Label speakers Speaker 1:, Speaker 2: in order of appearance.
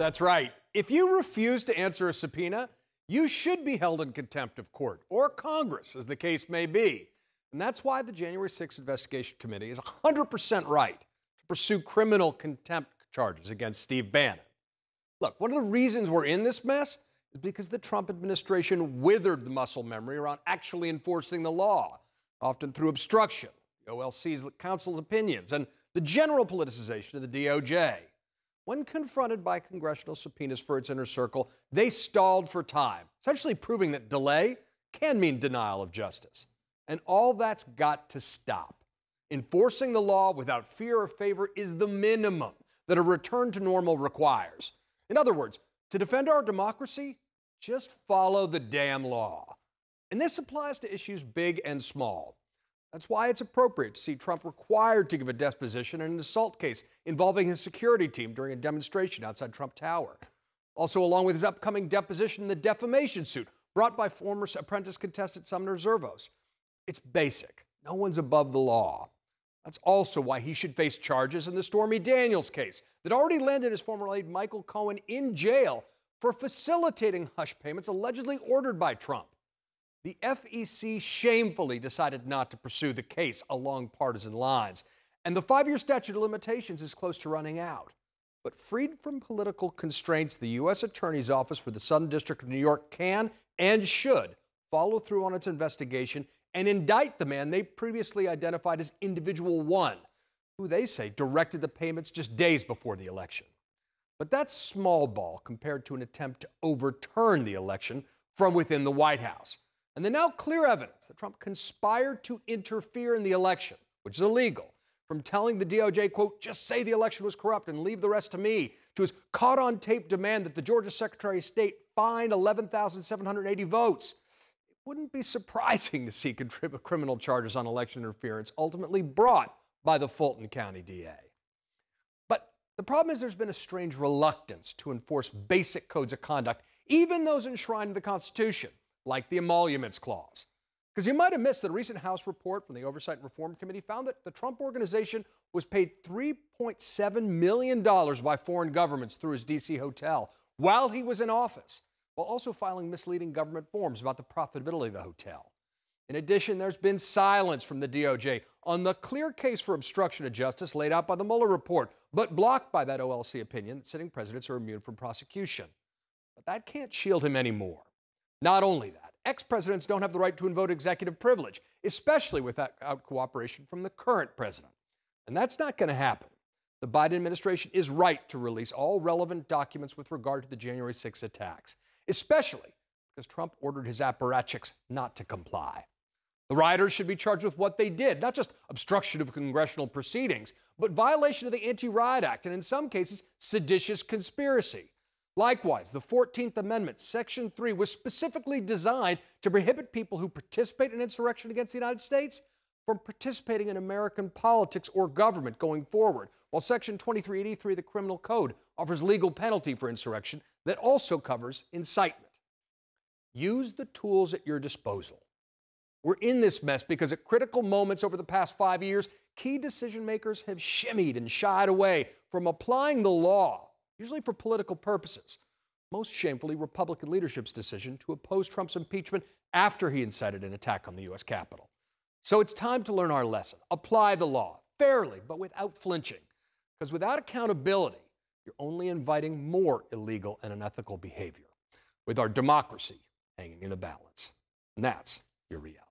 Speaker 1: That's right. If you refuse to answer a subpoena, you should be held in contempt of court or Congress, as the case may be. And that's why the January 6th Investigation Committee is 100% right to pursue criminal contempt charges against Steve Bannon. Look, one of the reasons we're in this mess is because the Trump administration withered the muscle memory around actually enforcing the law, often through obstruction, the OLC's council's opinions, and the general politicization of the DOJ. When confronted by congressional subpoenas for its inner circle, they stalled for time, essentially proving that delay can mean denial of justice. And all that's got to stop. Enforcing the law without fear or favor is the minimum that a return to normal requires. In other words, to defend our democracy, just follow the damn law. And this applies to issues big and small. That's why it's appropriate to see Trump required to give a deposition in an assault case involving his security team during a demonstration outside Trump Tower. Also, along with his upcoming deposition in the defamation suit brought by former apprentice contestant Summer Zervos. It's basic. No one's above the law. That's also why he should face charges in the Stormy Daniels case that already landed his former aide Michael Cohen in jail for facilitating hush payments allegedly ordered by Trump. The FEC shamefully decided not to pursue the case along partisan lines, and the five year statute of limitations is close to running out. But freed from political constraints, the U.S. Attorney's Office for the Southern District of New York can and should follow through on its investigation and indict the man they previously identified as Individual One, who they say directed the payments just days before the election. But that's small ball compared to an attempt to overturn the election from within the White House and the now clear evidence that Trump conspired to interfere in the election, which is illegal, from telling the DOJ, quote, just say the election was corrupt and leave the rest to me, to his caught on tape demand that the Georgia Secretary of State find 11,780 votes. It wouldn't be surprising to see criminal charges on election interference ultimately brought by the Fulton County DA. But the problem is there's been a strange reluctance to enforce basic codes of conduct, even those enshrined in the Constitution like the emoluments clause. Because you might have missed that a recent House report from the Oversight and Reform Committee found that the Trump organization was paid $3.7 million by foreign governments through his D.C. hotel while he was in office, while also filing misleading government forms about the profitability of the hotel. In addition, there's been silence from the DOJ on the clear case for obstruction of justice laid out by the Mueller report, but blocked by that OLC opinion that sitting presidents are immune from prosecution. But that can't shield him anymore. Not only that, ex presidents don't have the right to invoke executive privilege, especially without cooperation from the current president. And that's not going to happen. The Biden administration is right to release all relevant documents with regard to the January 6 attacks, especially because Trump ordered his apparatchiks not to comply. The rioters should be charged with what they did, not just obstruction of congressional proceedings, but violation of the Anti Riot Act and, in some cases, seditious conspiracy. Likewise, the 14th Amendment, Section 3, was specifically designed to prohibit people who participate in insurrection against the United States from participating in American politics or government going forward, while Section 2383 of the Criminal Code offers legal penalty for insurrection that also covers incitement. Use the tools at your disposal. We're in this mess because at critical moments over the past five years, key decision makers have shimmied and shied away from applying the law usually for political purposes. Most shamefully, Republican leadership's decision to oppose Trump's impeachment after he incited an attack on the U.S. Capitol. So it's time to learn our lesson. Apply the law fairly, but without flinching. Because without accountability, you're only inviting more illegal and unethical behavior, with our democracy hanging in the balance. And that's your reality.